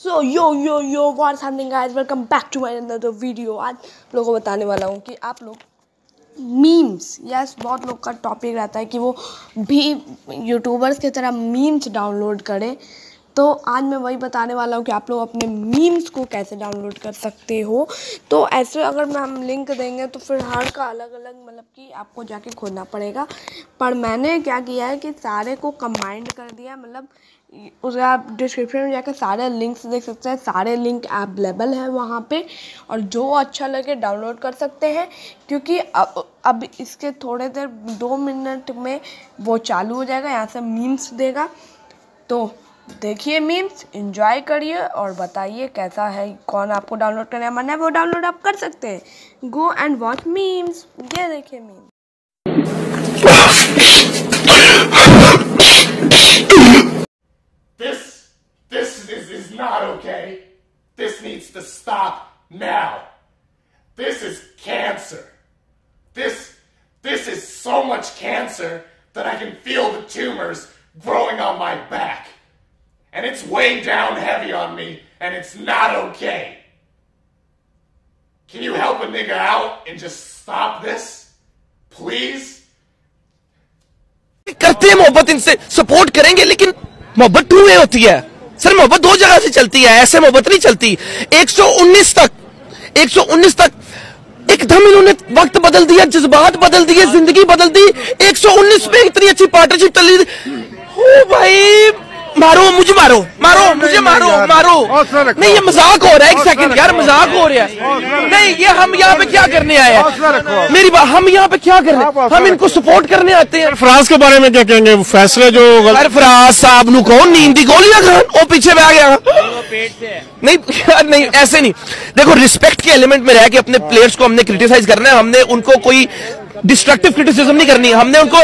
So yo yo yo what something guys welcome back to my another video आज लोगों को बताने वाला हूँ कि आप लोग मीम्स यस बहुत लोग का टॉपिक रहता है कि वो भी यूट्यूबर्स की तरह मीम्स डाउनलोड करें। तो आज मैं वही बताने वाला हूँ कि आप लोग अपने मीम्स को कैसे डाउनलोड कर सकते हो। तो ऐसे अगर मैं हम लिंक देंगे तो फिर हर का अलग अलग मतलब कि आपको जाके खोलना पड़ेगा। पर मैंने क्या किया है कि सारे को कंबाइंड कर दिया मतलब उसे आप डिस्क्रिप्शन में जाकर सारे लिंक्स देख सकते हैं, सारे लिंक अवेलेबल हैं वहाँ पे। और जो अच्छा लगे डाउनलोड कर सकते हैं, क्योंकि अब अब इसके थोड़े देर, दो मिनट में वो चालू हो जाएगा, यहाँ से मीम्स देगा। तो देखिए मीम्स इंजॉय करिए और बताइए कैसा है कौन आपको डाउनलोड करने मन है वो डाउनलोड आप कर सकते हैं गो एंड वॉच मीम्स ये देखिए memes This, this is, is not okay. This needs to stop now. This is cancer. This, this is so much cancer that I can feel the tumors growing on my back. And it's way down heavy on me, and it's not okay. Can you help a nigga out and just stop this? Please? करते हैं मोहब्बत इनसे support करेंगे लेकिन मोहब्बत two way होती है sir मोहब्बत दो जगह से चलती है ऐसे मोहब्बत नहीं चलती 119 तक 119 तक एकदम इन्होंने वक्त बदल दिया जज्बात बदल दिए ज़िंदगी बदल दी 119 पे इतनी अच्छी पार्टनरशिप चली ओ भाई मारो मुझे मारो। मारो मुझे मारो मारो। नहीं ये मज़ाक हो रहा है एक सेकंड यार मज़ाक हो रहा है। नहीं ये हम यहाँ पे क्या करने आए हैं? मेरी बात हम यहाँ पे क्या करने हम इनको सपोर्ट करने आते हैं। फराज के बारे में क्या कहेंगे? फैसले जो फराज साहब नु कौन? नींद दी गोलियाँ खान। वो पीछे बह गया। नहीं यार नहीं ऐसे नहीं। देखो रिस्पेक्ट के एलिमेंट में रह के अपने प्लेयर्स को हमने क्रिटिसाइज करना है। हमने उनको कोई डिस्ट्रक्टिव क्रिटिसिज्म नहीं करनी। हमने उनको